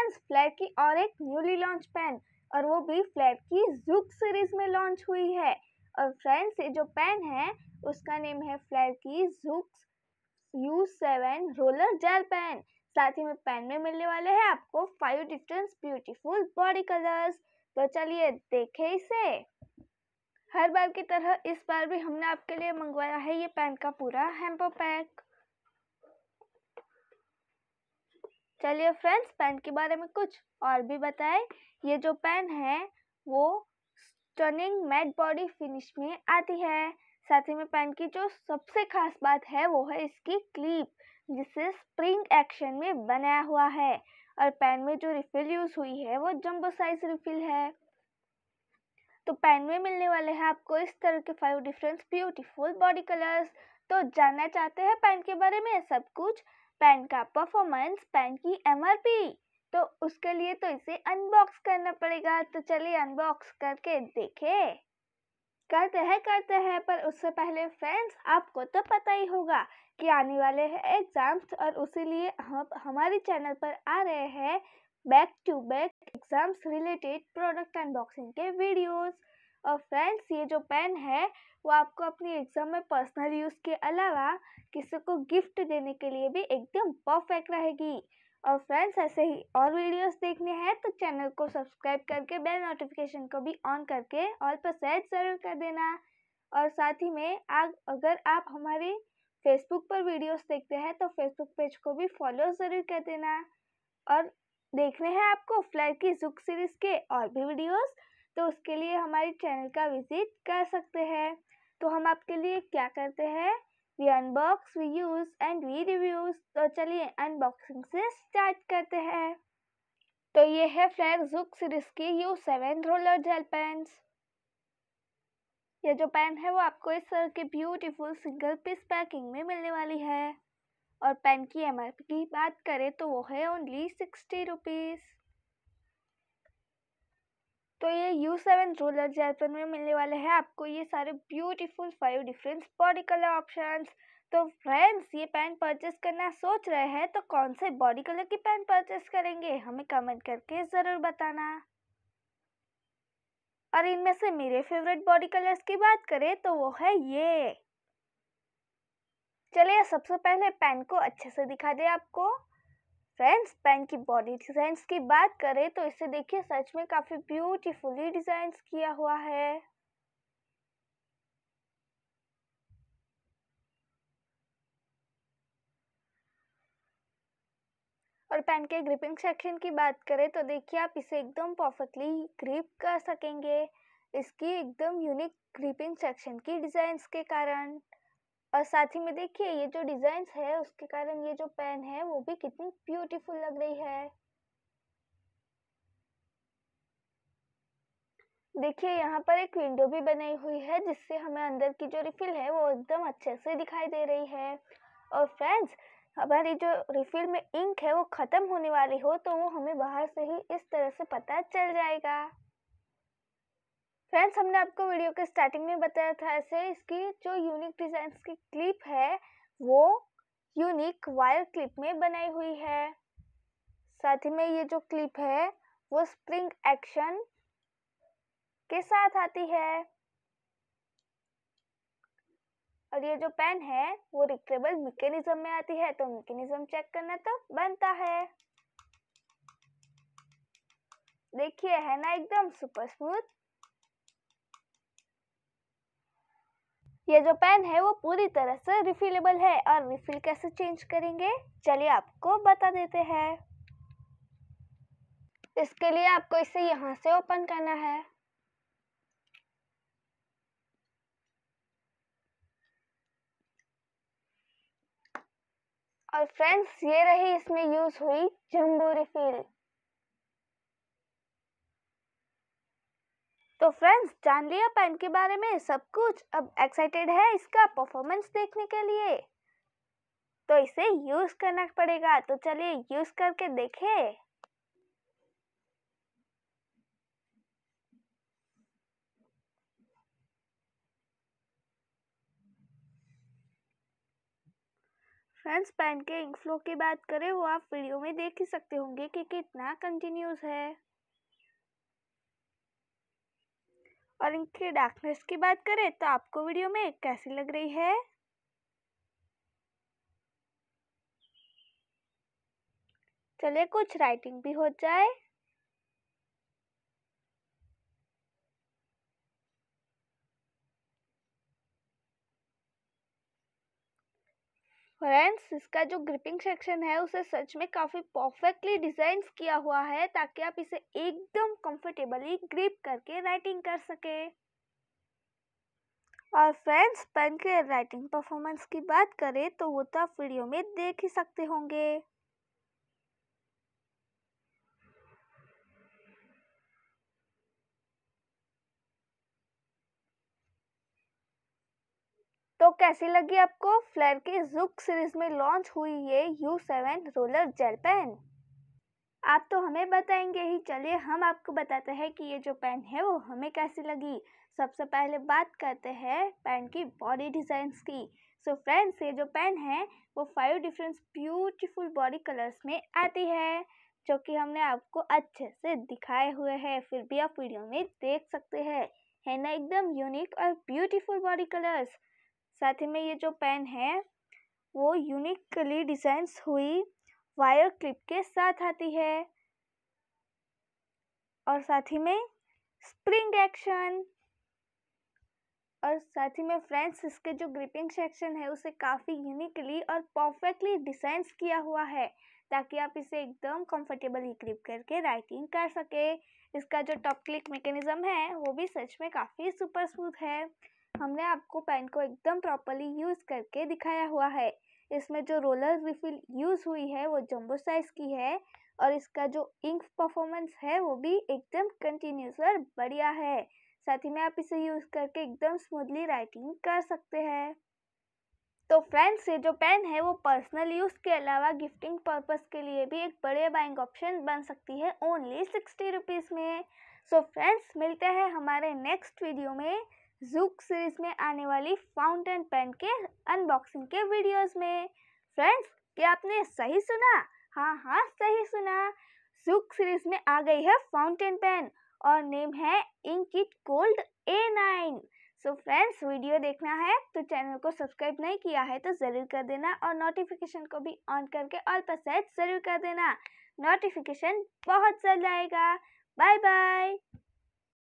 Friends flat की और एक न्यूली लॉन्च पेन और वो भी फ्लैट की जुक सीरीज़ में लॉन्च हुई है। और फ्रेंड्स ये जो पेन है, उसका नेम है फ्लैट की Zouks U seven roller gel pen साथ ही में पेन में मिलने वाले हैं आपको five different beautiful body colours तो चलिए देखें इसे। हर बार की तरह इस बार भी हमने आपके लिए मंगवाया है ये पेन का पूरा हेम्पो पैक चलिए फ्रेंड्स पेन के बारे में कुछ और भी बताएँ। ये जो पेन है, वो स्टनिंग मैट बॉडी फिनिश में आती है। साथ ही में पेन की जो सबसे खास बात है, वो है इसकी क्लिप जिसे स्प्रिंग एक्शन में बनाया हुआ है। और पेन में जो रिफिल यूज़ हुई है, वो जंबो साइज़ रिफिल है। तो पेन में मिलने वाले हैं आपको इस तरह के five different beautiful body colours तो जानना चाहते हैं पेन के बारे में सब कुछ पेन का परफॉर्मेंस पेन की एमआरपी तो उसके लिए तो इसे अनबॉक्स करना पड़ेगा। तो चलिए अनबॉक्स करके देखें। करते हैं करते हैं, पर उससे पहले फ्रेंड्स आपको तो पता ही होगा कि आने वाले हैं एग्ज़ाम्स और उसी लिए हम, हमारे चैनल पर आ रहे हैं back to back exams related product unboxing के वीडियोस और फ्रेंड्स ये जो पेन है, वो आपको अपनी एग्ज़ाम में पर्सनल यूज़ के अलावा किसी को गिफ्ट देने के लिए भी एकदम परफेक्ट रहेगी। और फ्रेंड्स ऐसे ही और वीडियोस देखने हैं तो चैनल को सब्सक्राइब करके बेल नोटिफिकेशन को भी ऑन करके ऑल पर सेट ज़रूर कर देना। और साथ ही में, आग, अगर आप हमारे फेसबुक पर वीडियोस देखते हैं तो फेसबुक पेज को भी फॉलो ज़रूर कर देना। और देखने हैं आपको फ्लैट की जुक सीरीज़ के और भी वीडियोस तो उसके लिए हमारे चैनल का विज़िट कर सकते हैं। तो हम आपके लिए क्या करते हैं? We unbox we use and we reviews तो चलिए अनबॉक्सिंग से स्टार्ट करते हैं। तो ये है फ्लैट जुक सीरीज़ की U seven roller gel pens ये जो पेन है वो आपको इस तरह की ब्यूटीफुल सिंगल पीस पैकिंग में मिलने वाली है। और पेन की एम की बात करें तो वो है ओनली सिक्सटी रुपीज़ तो ये यू सेवन रोलर जेल में मिलने वाले हैं आपको ये सारे beautiful five different body colour options तो फ्रेंड्स ये पेन परचेस करना सोच रहे हैं तो कौन से बॉडी कलर की पेन परचेस करेंगे, हमें कमेंट करके ज़रूर बताना। और इनमें से मेरे फेवरेट बॉडी कलर्स की बात करें तो वो है ये। चलिए, सबसे पहले पेन को अच्छे से दिखा दे आपको। फ्रेंड्स पेन की बॉडी डिजाइंस की बात करें तो इसे देखिए, सच में काफ़ी ब्यूटीफुली डिज़ाइन किया हुआ है। और पेन के ग्रिपिंग सेक्शन की बात करें तो देखिए, आप इसे एकदम परफेक्टली ग्रिप कर सकेंगे। इसकी एकदम यूनिक ग्रिपिंग सेक्शन की डिज़ाइंस के कारण। और साथ ही में देखिए, ये जो डिज़ाइंस है, उसके कारण ये जो पेन है, वो भी कितनी ब्यूटीफुल लग रही है। देखिए, यहाँ पर एक विंडो भी बनाई हुई है, जिससे हमें अंदर की जो रिफिल है, वो एकदम अच्छे से दिखाई दे रही है। और फ्रेंड्स, हमारी जो रिफिल में इंक है, वो ख़त्म होने वाली हो तो वो हमें बाहर से ही इस तरह से पता चल जाएगा। फ्रेंड्स हमने आपको वीडियो के स्टार्टिंग में बताया था ऐसे इसकी जो यूनिक डिज़ाइन की क्लिप है, वो यूनिक वायर क्लिप में बनाई हुई है। साथ ही में ये जो क्लिप है, वो स्प्रिंग एक्शन के साथ आती है। और ये जो पेन है, वो रिक्टेबल मैकेनिज्म में आती है तो मैकेनिज्म चेक करना तो बनता है। देखिए, है ना, एकदम सुपर स्मूथ ये जो पेन है वो पूरी तरह से रिफिलेबल है और रिफिल कैसे चेंज करेंगे? चलिए आपको बता देते हैं। इसके लिए आपको इसे यहाँ से ओपन करना है। और फ्रेंड्स ये रही इसमें यूज़ हुई जम्बो रिफिल तो फ्रेंड्स जान लिया पेन के बारे में सब कुछ अब एक्साइटेड है इसका परफॉर्मेंस देखने के लिए। तो इसे यूज़ करना पड़ेगा। तो चलिए यूज़ करके देखें। फ्रेंड्स पेन के इंक फ्लो की बात करें, वो आप वीडियो में देख ही सकते होंगे कि कितना कंटिन्यूस है। और इनकी डार्कनेस की बात करें तो आपको वीडियो में कैसी लग रही है? चलिए कुछ राइटिंग भी हो जाए। फ्रेंड्स, इसका जो ग्रिपिंग सेक्शन है, उसे सच में काफ़ी परफेक्टली डिज़ाइन किया हुआ है, ताकि आप इसे एकदम कंफर्टेबली ग्रिप करके राइटिंग कर सके। और फ्रेंड्स पेन के राइटिंग परफॉर्मेंस की बात करें तो वो तो आप वीडियो में देख ही सकते होंगे। कैसी लगी आपको? फ्लेयर की जुक सीरीज़ में लॉन्च हुई ये U seven roller gel pen आप तो हमें बताएँगे ही। चलिए हम आपको बताते हैं कि ये जो पेन है वो हमें कैसी लगी। सबसे पहले बात करते हैं पेन की बॉडी डिज़ाइंस की। सो so फ्रेंड्स ये जो पेन है, वो five different beautiful body colours में आती है, जो कि हमने आपको अच्छे से दिखाए हुए हैं। फिर भी आप वीडियो में देख सकते हैं। है ना, एकदम यूनिक और ब्यूटीफुल बॉडी कलर्स साथ ही में ये जो पेन है, वो यूनिकली डिज़ाइंस हुई वायर क्लिप के साथ आती है। और साथ ही में स्प्रिंग एक्शन और साथ ही में फ्रेंड्स इसके जो ग्रिपिंग सेक्शन है, उसे काफ़ी यूनिकली और परफेक्टली डिज़ाइन किया हुआ है, ताकि आप इसे एकदम कंफर्टेबली ग्रिप करके राइटिंग कर सके। इसका जो टॉप क्लिक मैकेनिज्म है, वो भी सच में काफ़ी सुपर स्मूथ है। हमने आपको पेन को एकदम प्रॉपरली यूज़ करके दिखाया हुआ है। इसमें जो रोलर रिफिल यूज़ हुई है, वो जम्बो साइज़ की है और इसका जो इंक परफॉर्मेंस है, वो भी एकदम कंटिन्यूस और बढ़िया है। साथ ही में आप इसे यूज़ करके एकदम स्मूथली राइटिंग कर सकते हैं। तो फ्रेंड्स, ये जो पेन है, वो पर्सनल यूज़ के अलावा गिफ्टिंग पर्पस के लिए भी एक बड़े बाइंग ऑप्शन बन सकती है ओनली सिक्सटी रुपीज़ में। सो so फ्रेंड्स, मिलते हैं हमारे नेक्स्ट वीडियो में। जूक सीरीज़ में आने वाली फाउंटेन पेन के अनबॉक्सिंग के वीडियोस में। फ्रेंड्स क्या आपने सही सुना? हाँ हाँ सही सुना। जूक सीरीज़ में आ गई है फाउंटेन पेन और नेम है ink it gold A nine so friends video देखना है तो चैनल को सब्सक्राइब नहीं किया है तो ज़रूर कर देना और नोटिफिकेशन को भी ऑन करके ऑल पर सेट ज़रूर कर देना। नोटिफिकेशन बहुत जल्द आएगा। Bye bye